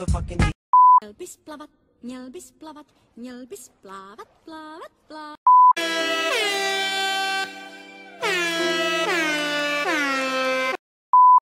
motherfucking Měl bys plavat, měl bys plavat, měl bys plávat, plávat, plávat.